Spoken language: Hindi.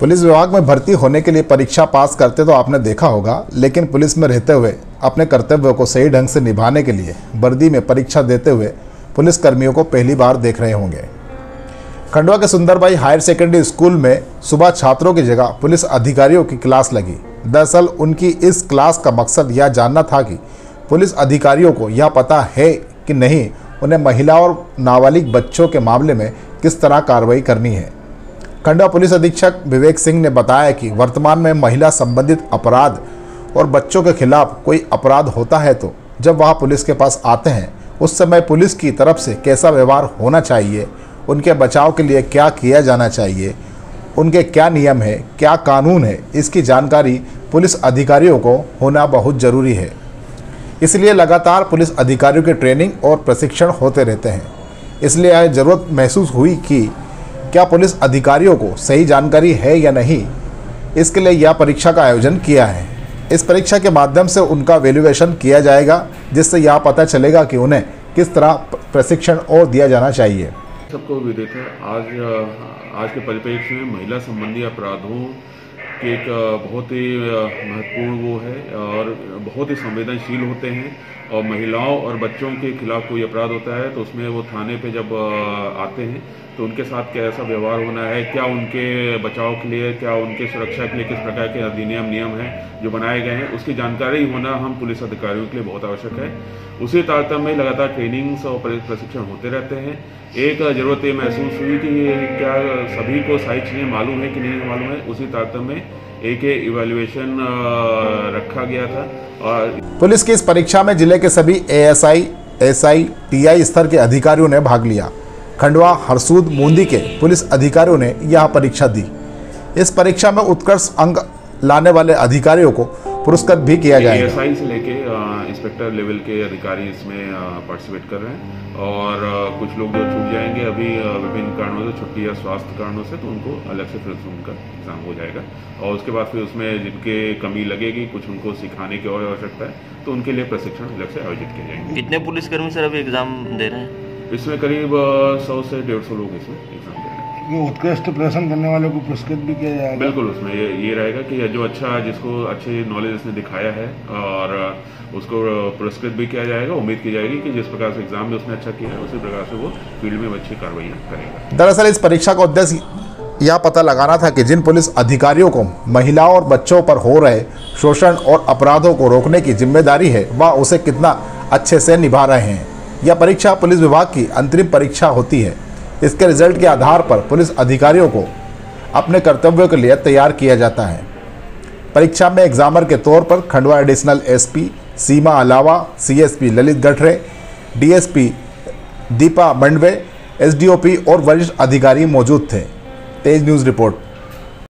पुलिस विभाग में भर्ती होने के लिए परीक्षा पास करते तो आपने देखा होगा, लेकिन पुलिस में रहते हुए, अपने कर्तव्यों को सही ढंग से निभाने के लिए, वर्दी में परीक्षा देते हुए, पुलिस कर्मियों को पहली बार देख रहे होंगे। खंडवा के सुंदरबाई हायर सेकेंडरी स्कूल में सुबह छात्रों की जगह पुलिस अधिकारियों की क्लास लगी। दरअसल, उनकी इस क्लास का मकसद यह जानना था कि पुलिस अधिकारियों को यह पता है कि नहीं, उन्हें महिला और नाबालिग बच्चों के मामले में किस तरह कार्रवाई करनी है। खंडवा पुलिस अधीक्षक विवेक सिंह ने बताया कि वर्तमान में महिला संबंधित अपराध और बच्चों के खिलाफ कोई अपराध होता है तो जब वह पुलिस के पास आते हैं, उस समय पुलिस की तरफ़ से कैसा व्यवहार होना चाहिए, उनके बचाव के लिए क्या किया जाना चाहिए, उनके क्या नियम है, क्या कानून है, इसकी जानकारी पुलिस अधिकारियों को होना बहुत ज़रूरी है। इसलिए लगातार पुलिस अधिकारियों की ट्रेनिंग और प्रशिक्षण होते रहते हैं। इसलिए यह ज़रूरत महसूस हुई कि क्या पुलिस अधिकारियों को सही जानकारी है या नहीं? इसके लिए यह परीक्षा का आयोजन किया है। इस परीक्षा के माध्यम से उनका वैल्यूएशन किया जाएगा, जिससे यह पता चलेगा कि उन्हें किस तरह प्रशिक्षण और दिया जाना चाहिए। सबको विदित है। आज आज के परिप्रेक्ष्य में महिला संबंधी अपराधों के एक बहुत ही महत्वपूर्ण वो है और बहुत ही संवेदनशील होते हैं। और महिलाओं और बच्चों के खिलाफ कोई अपराध होता है तो उसमें वो थाने पे जब आते हैं तो उनके साथ कैसा व्यवहार होना है? क्या उनके बचाव के लिए, क्या उनके सुरक्षा के लिए किस प्रकार के अधिनियम, नियम हैं जो बनाए गए हैं? उसकी जानकारी होना हम पुलिस अधिकारियों के लिए बहुत आवश्यक है। उसी तारतम्य में लगातार ट्रेनिंग्स और प्रशिक्षण होते रहते हैं। एक ज़रूरत ये महसूस हुई कि क्या सभी को सारी चीज़ें मालूम है कि नहीं मालूम है? उसी तारतम्य में एक इवेल्युएशन रखा गया था और पुलिस की इस परीक्षा में ज़िले के सभी एएसआई एसआई टीआई स्तर के अधिकारियों ने भाग लिया। खंडवा, हरसूद, मूंदी के पुलिस अधिकारियों ने यह परीक्षा दी। इस परीक्षा में उत्कर्ष अंक लाने वाले अधिकारियों को पुरस्कृत भी किया जाएगा। से लेके इंस्पेक्टर लेवल के अधिकारी इसमें पार्टिसिपेट कर रहे हैं। और कुछ लोग जो छूट जाएँगे अभी विभिन्न कारणों से छुट्टी या स्वास्थ्य कारणों से तो उनको अलग से फिर उनका एग्ज़ाम हो जाएगा। और उसके बाद फिर उसमें जिनके कमी लगेगी कुछ उनको सिखाने की और आवश्यकता है तो उनके लिए प्रशिक्षण अलग से आयोजित किए जाएँगे। कितने पुलिसकर्मी सर अभी एग्ज़ाम दे रहे हैं? इसमें करीब सौ से डेढ़ सौ लोग इसमें एग्ज़ाम दे रहे हैं। उत्कृष्ट प्रदर्शन करने वालों को पुरस्कृत भी किया जाएगा। बिल्कुल उसमें ये ये रहेगा कि जो अच्छा जिसको अच्छे नॉलेज इसने दिखाया है और उसको पुरस्कृत भी किया जाएगा उम्मीद की जाएगी कि जिस प्रकार से एग्ज़ाम में उसने अच्छा किया है उसी प्रकार से वो फ़ील्ड में अच्छी कार्रवाई करेगा। दरअसल इस परीक्षा का उद्देश्य यह पता लगाना था कि जिन पुलिस अधिकारियों को महिलाओं और बच्चों पर हो रहे शोषण और अपराधों को रोकने की ज़िम्मेदारी है वह उसे कितना अच्छे से निभा रहे हैं। यह परीक्षा पुलिस विभाग की अंतरिम परीक्षा होती है। इसके रिज़ल्ट के आधार पर पुलिस अधिकारियों को अपने कर्तव्यों के लिए तैयार किया जाता है। परीक्षा में एग्जामर के तौर पर खंडवा एडिशनल एसपी सीमा अलावा CSP Lalit Gathre DSP Deepa Mandwe SDOP और वरिष्ठ अधिकारी मौजूद थे। Tej news report.